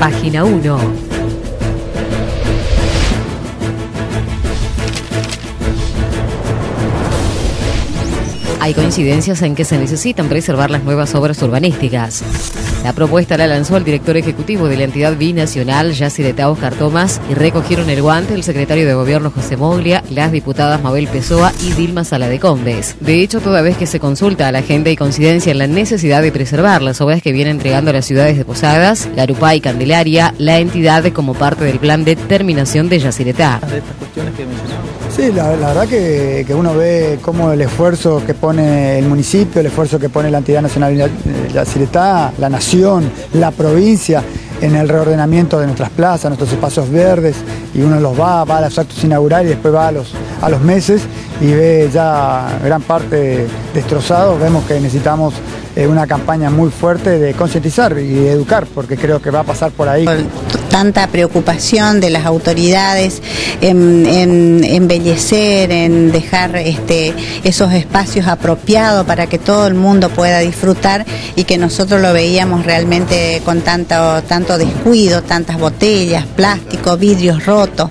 Página 1. Hay coincidencias en que se necesitan preservar las nuevas obras urbanísticas. La propuesta la lanzó el director ejecutivo de la entidad binacional, Yacyretá Oscar Tomás, y recogieron el guante el secretario de Gobierno José Moglia, las diputadas Mabel Pessoa y Dilma Sala de Combes. De hecho, toda vez que se consulta a la gente hay coincidencia en la necesidad de preservar las obras que viene entregando las ciudades de Posadas, Garupá y Candelaria, la entidad como parte del plan de terminación de Yacyretá. De estas cuestiones que mencionamos. Sí, la, verdad que, uno ve cómo el esfuerzo que pone el municipio, el esfuerzo que pone la entidad nacional de la la nación, la provincia, en el reordenamiento de nuestras plazas, nuestros espacios verdes, y uno los va, va a los actos inaugurales y después va a los, a los meses y ve ya gran parte destrozado, vemos que necesitamos eh, una campaña muy fuerte de concientizar y educar, porque creo que va a pasar por ahí tanta preocupación de las autoridades en, embellecer, en dejar este, esos espacios apropiados para que todo el mundo pueda disfrutar y que nosotros lo veíamos realmente con tanto, tanto descuido, tantas botellas, plástico, vidrios rotos.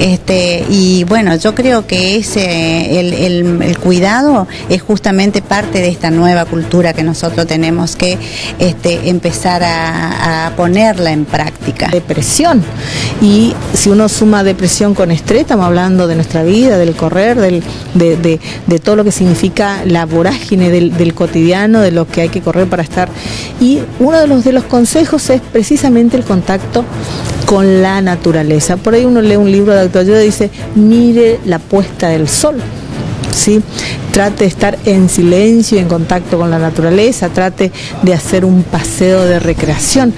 Este, y bueno, yo creo que ese, el, cuidado es justamente parte de esta nueva cultura que nosotros tenemos que este, empezar a, a ponerla en práctica depresión. Y si uno suma depresión con estrés, estamos hablando de nuestra vida, del correr, del, de, todo lo que significa la vorágine del, cotidiano, de lo que hay que correr para estar. Y uno de los, de los consejos es precisamente el contacto con la naturaleza. Por ahí uno lee un libro de autoayuda y dice, mire la puesta del sol. ¿Sí? trate de estar en silencio, en contacto con la naturaleza, trate de hacer un paseo de recreación.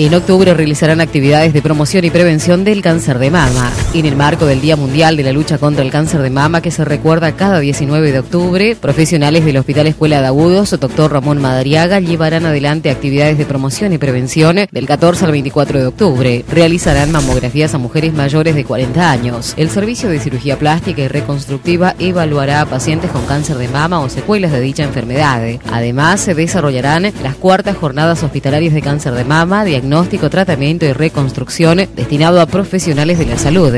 En octubre realizarán actividades de promoción y prevención del cáncer de mama. En el marco del Día Mundial de la Lucha contra el Cáncer de Mama, que se recuerda cada 19 de octubre, profesionales del Hospital Escuela de Agudos, doctor Ramón Madariaga, llevarán adelante actividades de promoción y prevención del 14 al 24 de octubre. Realizarán mamografías a mujeres mayores de 40 años. El servicio de cirugía plástica y reconstructiva evaluará a pacientes con cáncer de mama o secuelas de dicha enfermedad. Además, se desarrollarán las cuartas jornadas hospitalarias de cáncer de mama, diagnóstico diagnóstico, tratamiento y reconstrucción destinado a profesionales de la salud.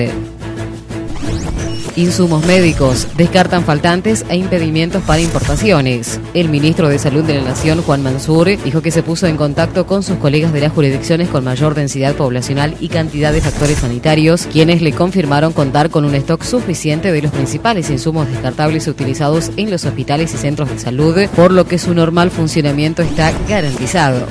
Insumos médicos descartan faltantes e impedimentos para importaciones. El ministro de Salud de la Nación, Juan Mansur, dijo que se puso en contacto con sus colegas de las jurisdicciones con mayor densidad poblacional y cantidad de factores sanitarios, quienes le confirmaron contar con un stock suficiente de los principales insumos descartables utilizados en los hospitales y centros de salud, por lo que su normal funcionamiento está garantizado.